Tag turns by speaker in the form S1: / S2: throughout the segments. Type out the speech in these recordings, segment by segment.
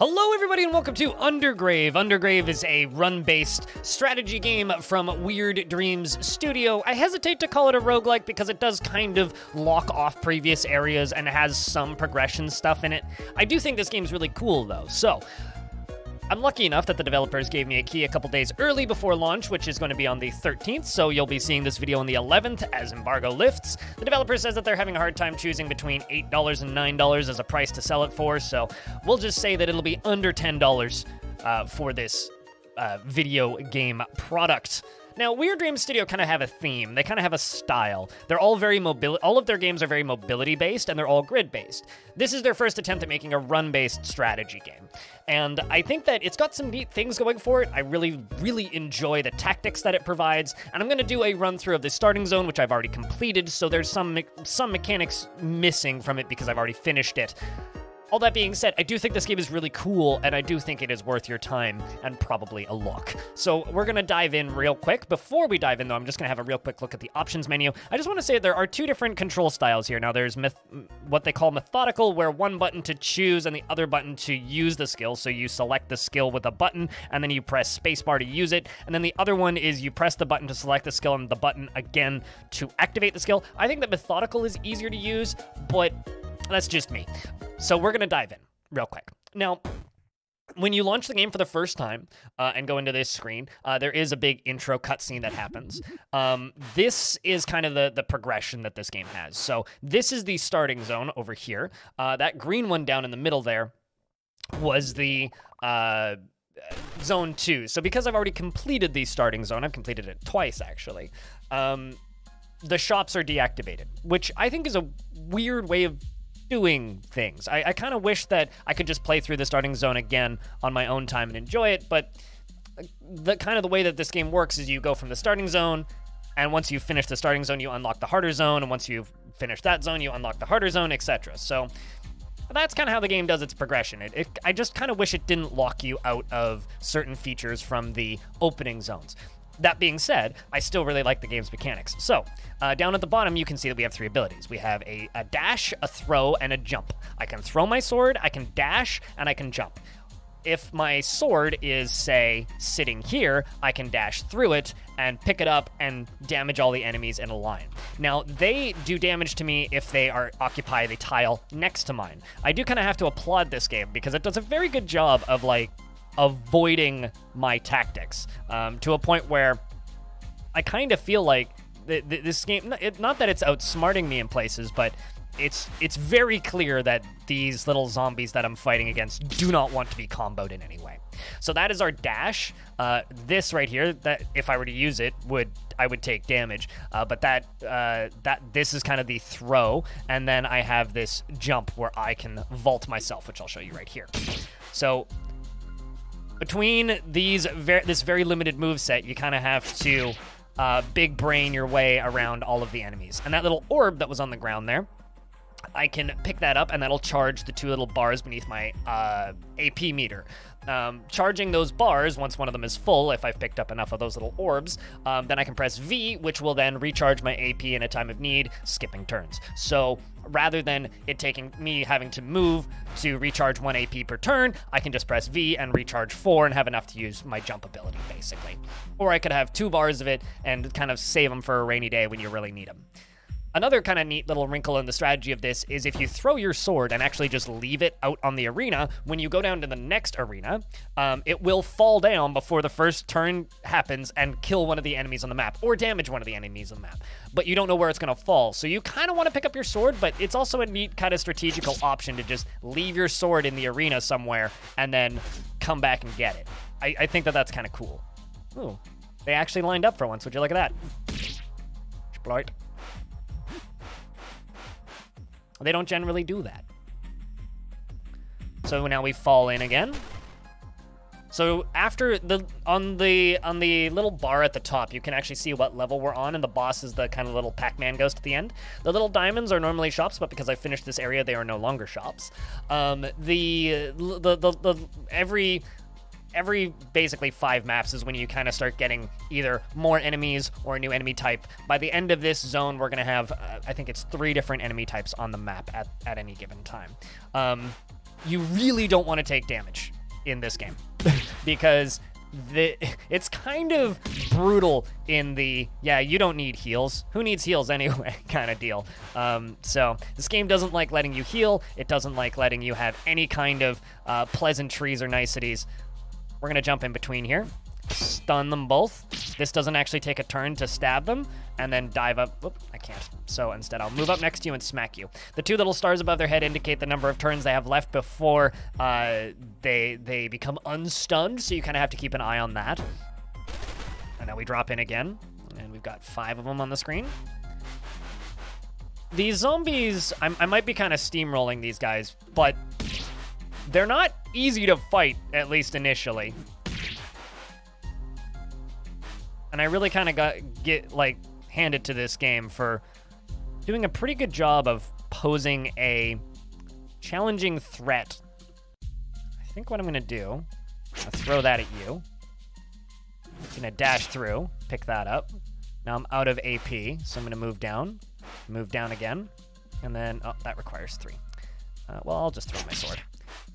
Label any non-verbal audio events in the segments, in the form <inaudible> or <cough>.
S1: Hello, everybody, and welcome to Undergrave. Undergrave is a run based strategy game from Weird Dreams Studio. I hesitate to call it a roguelike because it does kind of lock off previous areas and has some progression stuff in it. I do think this game is really cool, though. So, I'm lucky enough that the developers gave me a key a couple days early before launch, which is going to be on the 13th, so you'll be seeing this video on the 11th as embargo lifts. The developer says that they're having a hard time choosing between $8 and $9 as a price to sell it for, so we'll just say that it'll be under $10 uh, for this uh, video game product. Now, Weird Dreams Studio kind of have a theme. They kind of have a style. They're all very mobile. All of their games are very mobility based, and they're all grid based. This is their first attempt at making a run based strategy game, and I think that it's got some neat things going for it. I really, really enjoy the tactics that it provides, and I'm going to do a run through of the starting zone, which I've already completed. So there's some me- some mechanics missing from it because I've already finished it. All that being said, I do think this game is really cool, and I do think it is worth your time and probably a look. So we're gonna dive in real quick. Before we dive in, though, I'm just gonna have a real quick look at the options menu. I just want to say there are two different control styles here. Now, there's what they call methodical, where one button to choose and the other button to use the skill. So you select the skill with a button, and then you press spacebar to use it. And then the other one is you press the button to select the skill and the button again to activate the skill. I think that methodical is easier to use, but that's just me. So we're going to dive in real quick. Now, when you launch the game for the first time uh, and go into this screen, uh, there is a big intro cutscene that happens. <laughs> Um, this is kind of the the progression that this game has. So this is the starting zone over here. Uh, that green one down in the middle there was the uh, zone two. So because I've already completed the starting zone, I've completed it twice actually. Um, the shops are deactivated, which I think is a weird way of doing things. I, I kind of wish that I could just play through the starting zone again on my own time and enjoy it, but the kind of the way that this game works is you go from the starting zone, and once you finish the starting zone, you unlock the harder zone, and once you've finished that zone, you unlock the harder zone, etc. So that's kind of how the game does its progression. It, it I just kind of wish it didn't lock you out of certain features from the opening zones. That being said, I still really like the game's mechanics. So, uh, down at the bottom, you can see that we have three abilities. We have a, a dash, a throw, and a jump. I can throw my sword, I can dash, and I can jump. If my sword is, say, sitting here, I can dash through it and pick it up and damage all the enemies in a line. Now, they do damage to me if they are occupy the tile next to mine. I do kind of have to applaud this game because it does a very good job of like avoiding my tactics um, to a point where I kind of feel like th- th- this game. It, not that it's outsmarting me in places, but it's it's very clear that these little zombies that I'm fighting against do not want to be comboed in any way. So that is our dash. Uh, this right here, that if I were to use it, would I would take damage. Uh, but that uh, that this is kind of the throw, and then I have this jump where I can vault myself, which I'll show you right here. So between these ver- this very limited move set, you kind of have to uh, big brain your way around all of the enemies. And that little orb that was on the ground there, I can pick that up and that'll charge the two little bars beneath my uh, AP meter. Um, charging those bars, once one of them is full, if I've picked up enough of those little orbs, um, then I can press V, which will then recharge my AP in a time of need, skipping turns. So rather than it taking me having to move to recharge one AP per turn, I can just press V and recharge four and have enough to use my jump ability, basically. Or I could have two bars of it and kind of save them for a rainy day when you really need them. Another kind of neat little wrinkle in the strategy of this is if you throw your sword and actually just leave it out on the arena, when you go down to the next arena, um, it will fall down before the first turn happens and kill one of the enemies on the map or damage one of the enemies on the map. But you don't know where it's going to fall. So you kind of want to pick up your sword, but it's also a neat kind of strategical option to just leave your sword in the arena somewhere and then come back and get it. I, I think that that's kind of cool. Ooh, they actually lined up for once. Would you look at that? Exploit. They don't generally do that. So now we fall in again. So after the on the on the little bar at the top, you can actually see what level we're on, and the boss is the kind of little Pac-Man ghost at the end. The little diamonds are normally shops, but because I finished this area, they are no longer shops. Um, the, the the the every every basically five maps is when you kind of start getting either more enemies or a new enemy type. By the end of this zone, we're going to have, uh, I think it's three different enemy types on the map at, at any given time. Um, you really don't want to take damage in this game <laughs> because the <laughs> it's kind of brutal in the yeah you don't need heals who needs heals <laughs> anyway kind of deal um, so this game doesn't like letting you heal it doesn't like letting you have any kind of uh, pleasantries or niceties we're gonna jump in between here stun them both. This doesn't actually take a turn to stab them, and then dive up. I can't. So instead, I'll move up next to you and smack you. The two little stars above their head indicate the number of turns they have left before uh, they they become unstunned. So you kind of have to keep an eye on that. And now we drop in again, and we've got five of them on the screen. These zombies, I'm, I might be kind of steamrolling these guys, but they're not easy to fight, at least initially and I really kind of got get like handed to this game for doing a pretty good job of posing a challenging threat. I think what I'm gonna do, I'm throw that at you. I'm gonna dash through, pick that up. Now I'm out of AP, so I'm gonna move down, move down again, and then, oh, that requires three. Uh, well, I'll just throw my sword.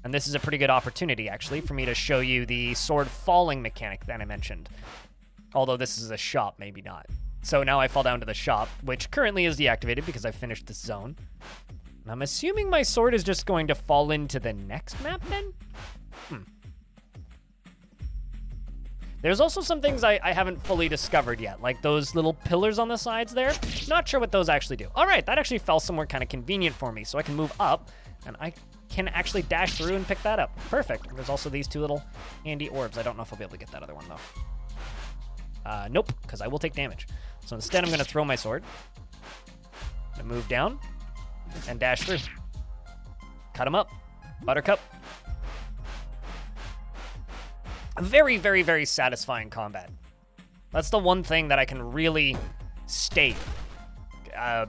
S1: And this is a pretty good opportunity, actually, for me to show you the sword falling mechanic that I mentioned. Although this is a shop, maybe not. So now I fall down to the shop, which currently is deactivated because I finished this zone. I'm assuming my sword is just going to fall into the next map then? Hmm. There's also some things I, I haven't fully discovered yet, like those little pillars on the sides there. Not sure what those actually do. All right, that actually fell somewhere kind of convenient for me, so I can move up, and I can actually dash through and pick that up. Perfect. And there's also these two little handy orbs. I don't know if I'll be able to get that other one, though. Uh, nope, because I will take damage. So instead, I'm going to throw my sword. I move down and dash through. Cut him up. Buttercup. A very, very, very satisfying combat. That's the one thing that I can really state, uh,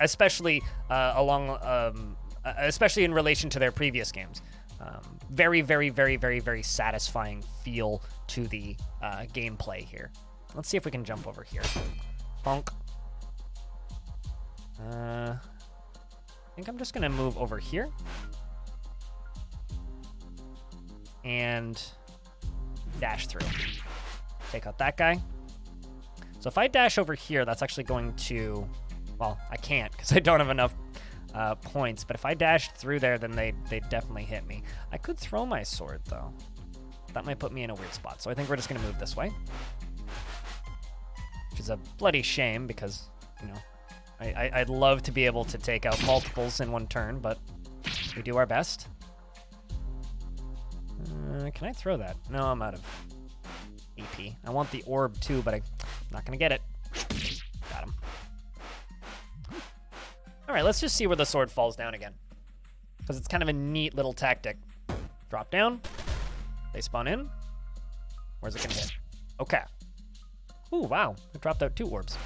S1: especially uh, along, um, especially in relation to their previous games. Um, very, very, very, very, very satisfying feel to the uh, gameplay here. Let's see if we can jump over here. Bonk. Uh, I think I'm just going to move over here. And dash through. Take out that guy. So if I dash over here, that's actually going to... Well, I can't because I don't have enough uh, points. But if I dashed through there, then they they definitely hit me. I could throw my sword though. That might put me in a weird spot. So I think we're just gonna move this way, which is a bloody shame because you know I, I would love to be able to take out multiples in one turn, but we do our best. Uh, can I throw that? No, I'm out of EP. I want the orb too, but I'm not gonna get it. Right, let's just see where the sword falls down again. Because it's kind of a neat little tactic. Drop down. They spawn in. Where's it to hit? Okay. Ooh, wow. It dropped out two orbs.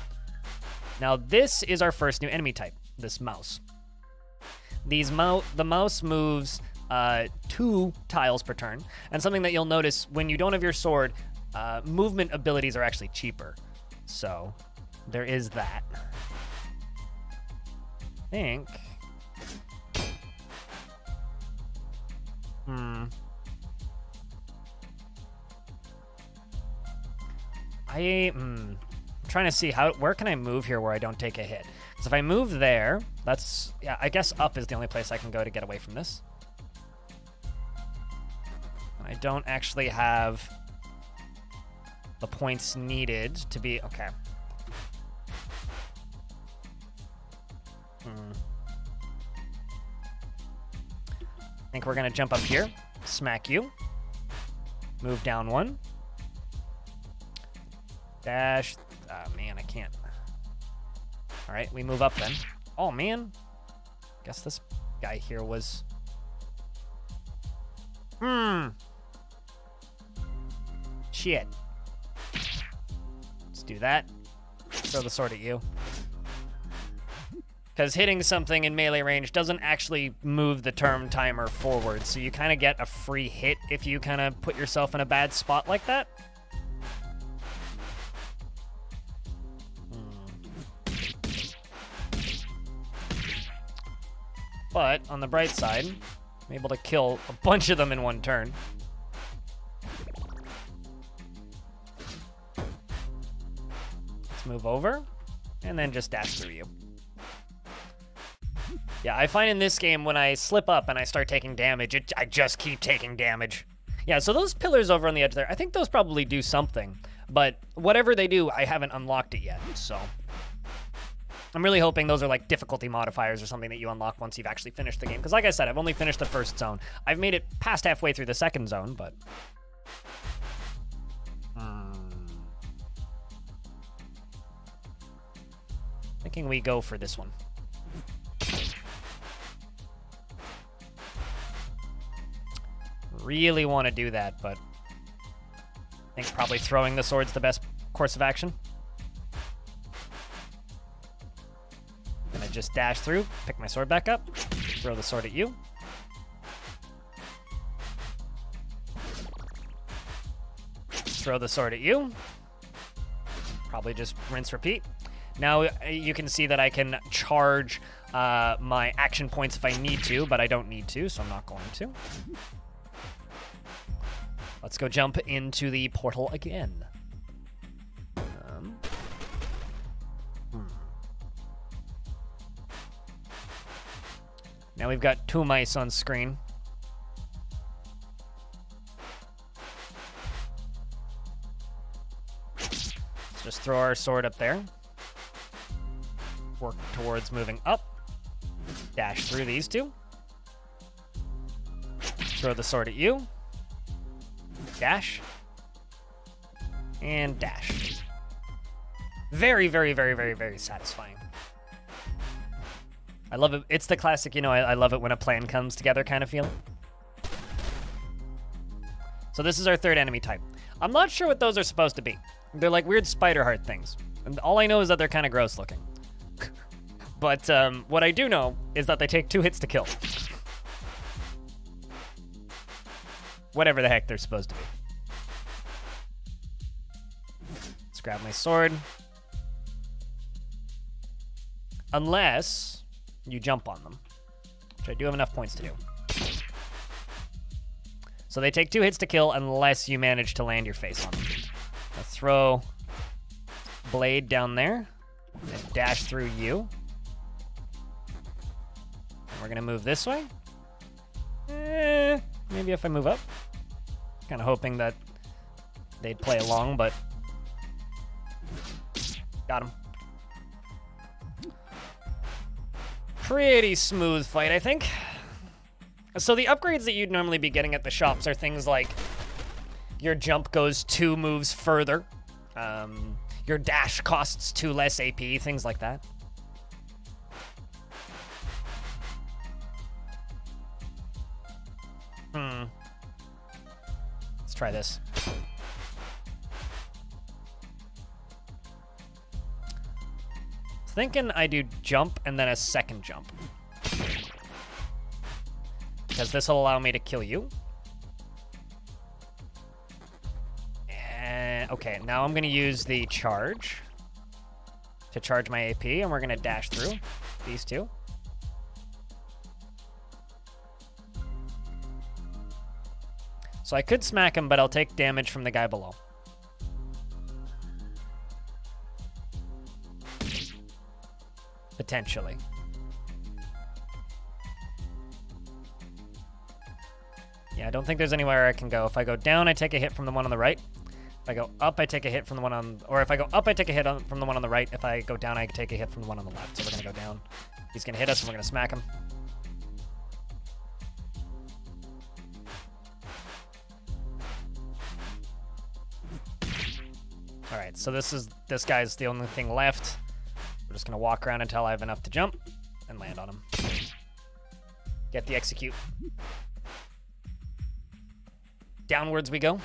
S1: Now, this is our first new enemy type, this mouse. These mou the mouse moves uh, two tiles per turn, and something that you'll notice when you don't have your sword, uh, movement abilities are actually cheaper. So, there is that think... Hmm. I, hmm. I'm trying to see how, where can I move here where I don't take a hit? Because if I move there, that's, yeah, I guess up is the only place I can go to get away from this. I don't actually have the points needed to be, okay. I think we're gonna jump up here, smack you, move down one, dash. Oh man, I can't. All right, we move up then. Oh man, guess this guy here was. Hmm. Shit. Let's do that. Throw the sword at you because hitting something in melee range doesn't actually move the turn timer forward, so you kind of get a free hit if you kind of put yourself in a bad spot like that. Hmm. But on the bright side, I'm able to kill a bunch of them in one turn. Let's move over and then just dash through you. Yeah, I find in this game when I slip up and I start taking damage, it, I just keep taking damage. Yeah, so those pillars over on the edge there, I think those probably do something. But whatever they do, I haven't unlocked it yet, so... I'm really hoping those are like difficulty modifiers or something that you unlock once you've actually finished the game. Because like I said, I've only finished the first zone. I've made it past halfway through the second zone, but... Hmm. Thinking we go for this one. Really want to do that, but I think probably throwing the sword's the best course of action. Gonna just dash through, pick my sword back up, throw the sword at you. Throw the sword at you. Probably just rinse, repeat. Now uh, you can see that I can charge uh, my action points if I need to, but I don't need to, so I'm not going to. Let's go jump into the portal again. Um, hmm. Now we've got two mice on screen. Just throw our sword up there. Work towards moving up. Dash through these two. Throw the sword at you. Dash. And dash. Very, very, very, very, very satisfying. I love it. It's the classic, you know, I, I love it when a plan comes together kind of feeling. So this is our third enemy type. I'm not sure what those are supposed to be. They're like weird spider heart things. And all I know is that they're kind of gross looking. <laughs> but um, what I do know is that they take two hits to kill. Whatever the heck they're supposed to be. Let's grab my sword. Unless you jump on them, which I do have enough points to do. So they take two hits to kill unless you manage to land your face on them. Let's throw blade down there and dash through you. And we're gonna move this way. Eh, maybe if I move up. Kind of hoping that they'd play along, but got him. Pretty smooth fight, I think. So the upgrades that you'd normally be getting at the shops are things like your jump goes two moves further, um, your dash costs two less AP, things like that. Try this. Thinking I do jump and then a second jump. Because this will allow me to kill you. And, okay, now I'm going to use the charge to charge my AP, and we're going to dash through these two. So I could smack him, but I'll take damage from the guy below. Potentially. Yeah, I don't think there's anywhere I can go. If I go down, I take a hit from the one on the right. If I go up, I take a hit from the one on... Or if I go up, I take a hit on, from the one on the right. If I go down, I take a hit from the one on the left. So we're going to go down. He's going to hit us, and we're going to smack him. So this is this guy's the only thing left. We're just gonna walk around until I have enough to jump and land on him. Get the execute. Downwards we go.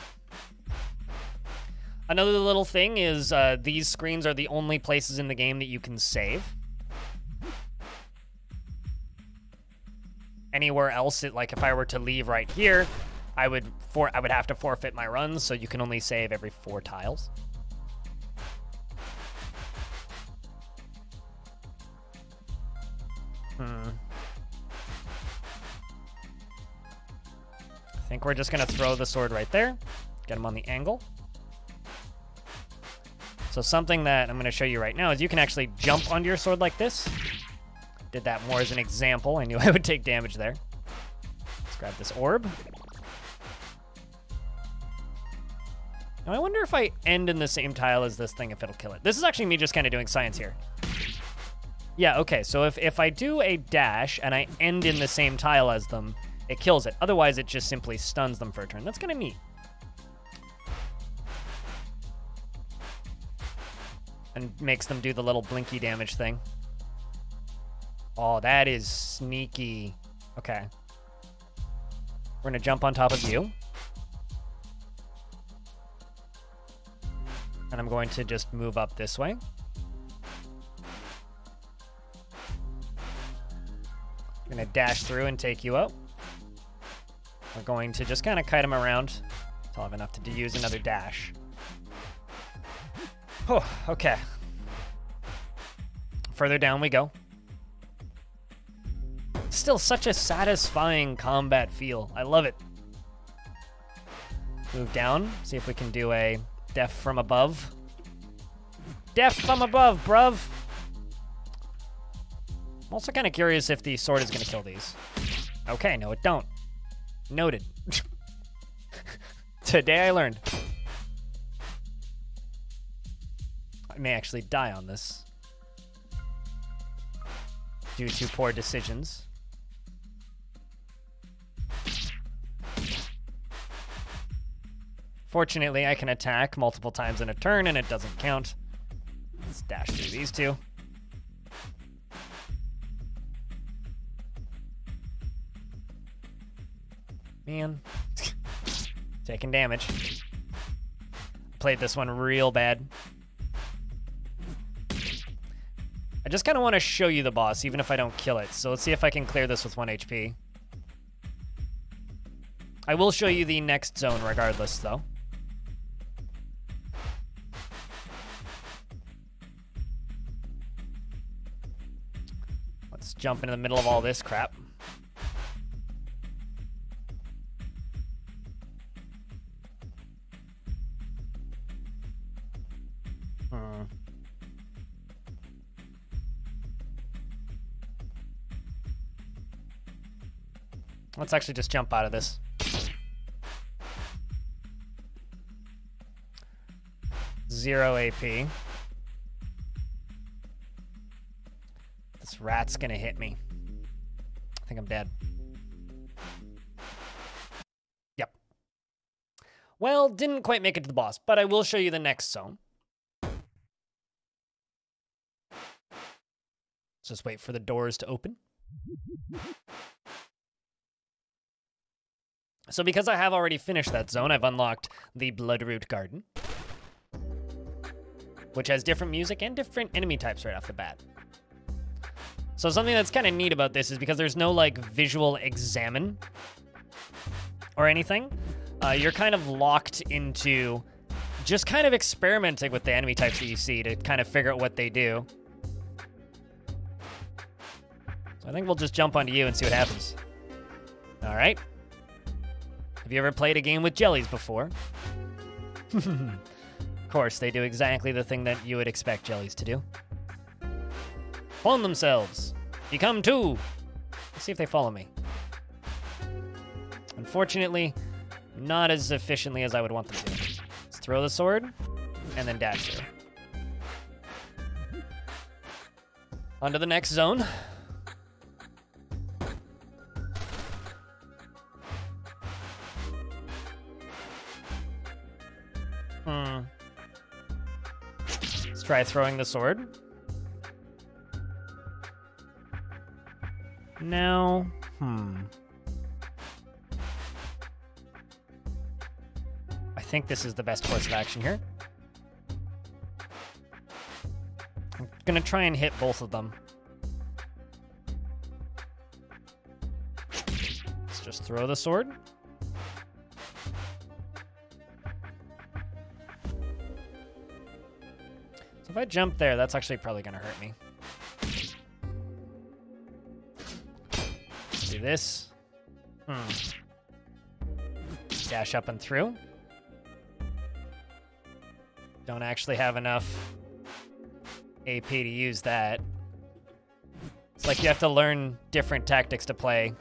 S1: Another little thing is uh, these screens are the only places in the game that you can save. Anywhere else, it, like if I were to leave right here, I would for I would have to forfeit my runs, so you can only save every four tiles. I think we're just gonna throw the sword right there. Get him on the angle. So something that I'm going to show you right now is you can actually jump onto your sword like this. Did that more as an example. I knew <laughs> I would take damage there. Let's grab this orb. Now I wonder if I end in the same tile as this thing, if it'll kill it. This is actually me just kind of doing science here. Yeah, okay, so if, if I do a dash and I end in the same tile as them, it kills it. Otherwise, it just simply stuns them for a turn. That's kind of neat. And makes them do the little blinky damage thing. Oh, that is sneaky. Okay. We're going to jump on top of you. And I'm going to just move up this way. I'm going to dash through and take you out. We're going to just kind of kite him around until I have enough to use another dash. Oh, okay. Further down we go. Still such a satisfying combat feel. I love it. Move down, see if we can do a death from above. Death from above, bruv! I'm also kind of curious if the sword is going to kill these. Okay, no, it don't. Noted. Today I learned. I may actually die on this. Due to poor decisions. Fortunately, I can attack multiple times in a turn and it doesn't count. Let's dash through these two. Man. Taking damage. Played this one real bad. I just kind of want to show you the boss, even if I don't kill it. So let's see if I can clear this with 1 HP. I will show you the next zone regardless, though. Let's jump into the middle of all this crap. Let's actually just jump out of this. Zero AP. This rat's gonna hit me. I think I'm dead. Yep. Well, didn't quite make it to the boss, but I will show you the next zone. Let's just wait for the doors to open. So because I have already finished that zone, I've unlocked the Bloodroot Garden, which has different music and different enemy types right off the bat. So something that's kind of neat about this is because there's no like visual examine or anything, uh, you're kind of locked into just kind of experimenting with the enemy types that you see to kind of figure out what they do. So I think we'll just jump onto you and see what happens. All right. Have you ever played a game with jellies before? <laughs> of course, they do exactly the thing that you would expect jellies to do. Clone themselves. Become two. Let's see if they follow me. Unfortunately, not as efficiently as I would want them to. Let's throw the sword, and then dash through. On to the next zone. Try throwing the sword. Now, hmm. I think this is the best course of action here. I'm gonna try and hit both of them. Let's just throw the sword. If I jump there, that's actually probably gonna hurt me. Do this. Hmm. Dash up and through. Don't actually have enough AP to use that. It's like you have to learn different tactics to play.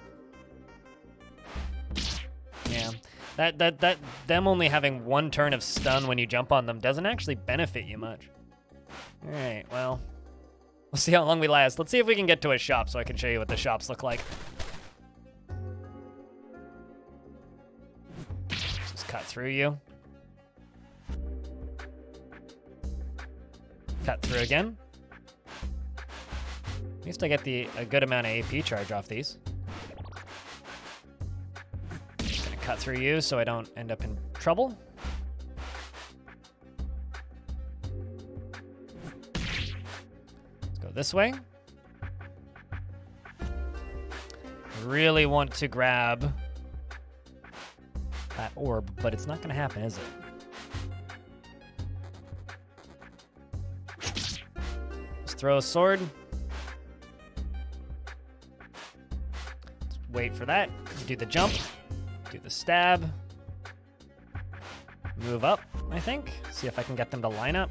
S1: Yeah. That, that, that, them only having one turn of stun when you jump on them doesn't actually benefit you much. Alright, well. We'll see how long we last. Let's see if we can get to a shop so I can show you what the shops look like. Just cut through you. Cut through again. At least I get the a good amount of AP charge off these. Just gonna cut through you so I don't end up in trouble. This way. Really want to grab that orb, but it's not gonna happen, is it? Let's throw a sword. wait for that. Do the jump. Do the stab. Move up, I think. See if I can get them to line up.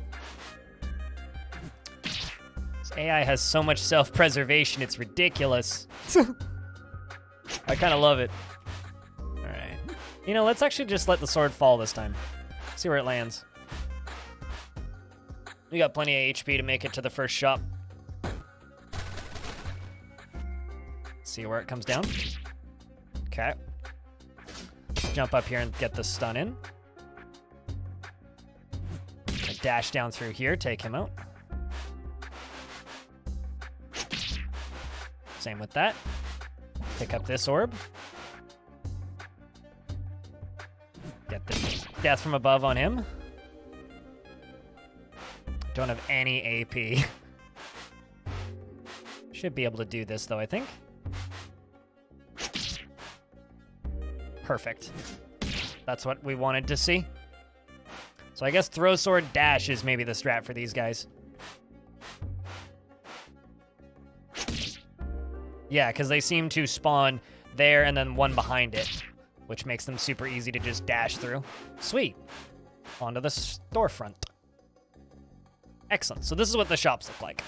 S1: AI has so much self-preservation, it's ridiculous. <laughs> I kind of love it. All right. You know, let's actually just let the sword fall this time. See where it lands. We got plenty of HP to make it to the first shop. See where it comes down. Okay. Jump up here and get the stun in. Dash down through here, take him out. Same with that. Pick up this orb. Get the death from above on him. Don't have any AP. <laughs> Should be able to do this though, I think. Perfect. That's what we wanted to see. So I guess throw sword dash is maybe the strat for these guys. Yeah, because they seem to spawn there and then one behind it, which makes them super easy to just dash through. Sweet. Onto the storefront. Excellent. So this is what the shops look like.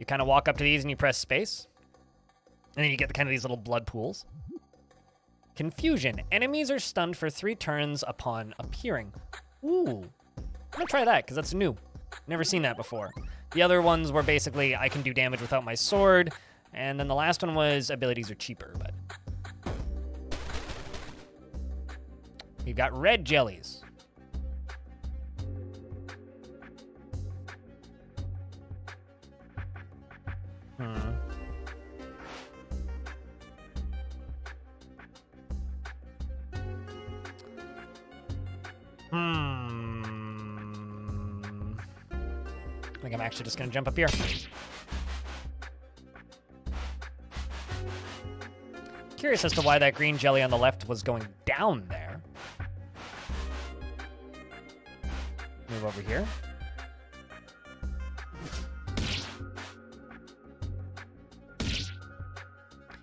S1: You kind of walk up to these and you press space. And then you get kind of these little blood pools. Confusion. Enemies are stunned for three turns upon appearing. Ooh. I'm gonna try that, because that's new. Never seen that before. The other ones were basically, I can do damage without my sword, and then the last one was abilities are cheaper, but... We've got red jellies. Hmm. Hmm. I think I'm actually just gonna jump up here. Curious as to why that green jelly on the left was going down there. Move over here.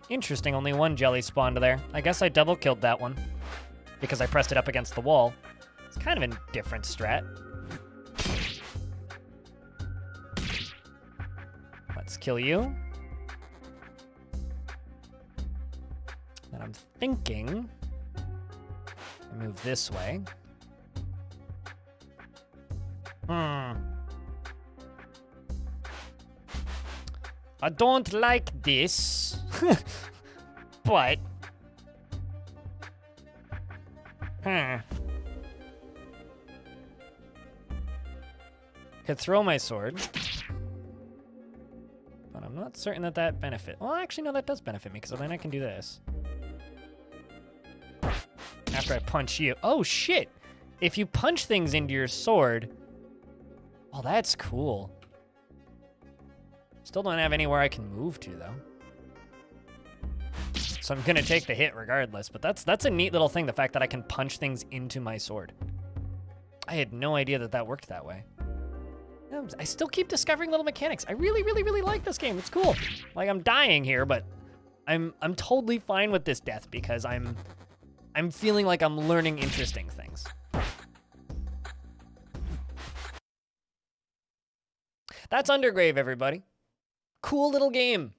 S1: Interesting, only one jelly spawned there. I guess I double killed that one because I pressed it up against the wall. It's kind of a different strat. Let's kill you. And I'm thinking I move this way. Hmm. I don't like this, <laughs> but... Hmm. Could throw my sword. But I'm not certain that that benefit. Well, actually, no, that does benefit me, because then I can do this. After I punch you. Oh, shit! If you punch things into your sword... Oh, that's cool. Still don't have anywhere I can move to, though. So I'm gonna take the hit regardless, but that's that's a neat little thing, the fact that I can punch things into my sword. I had no idea that that worked that way. I still keep discovering little mechanics. I really, really, really like this game. It's cool. Like I'm dying here, but I'm I'm totally fine with this death because I'm I'm feeling like I'm learning interesting things. That's Undergrave, everybody. Cool little game.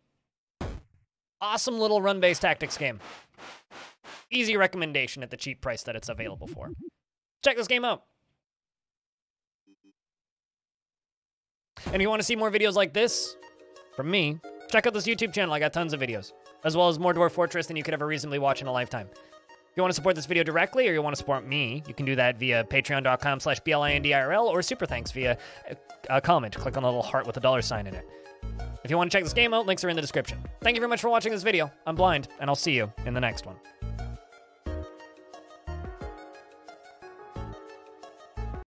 S1: Awesome little run based tactics game. Easy recommendation at the cheap price that it's available for. Check this game out. And if you want to see more videos like this from me, check out this YouTube channel. I got tons of videos, as well as more Dwarf Fortress than you could ever reasonably watch in a lifetime. If you want to support this video directly or you want to support me, you can do that via patreon.com slash BLINDIRL or super thanks via a comment. Click on the little heart with a dollar sign in it. If you want to check this game out, links are in the description. Thank you very much for watching this video. I'm Blind, and I'll see you in the next one.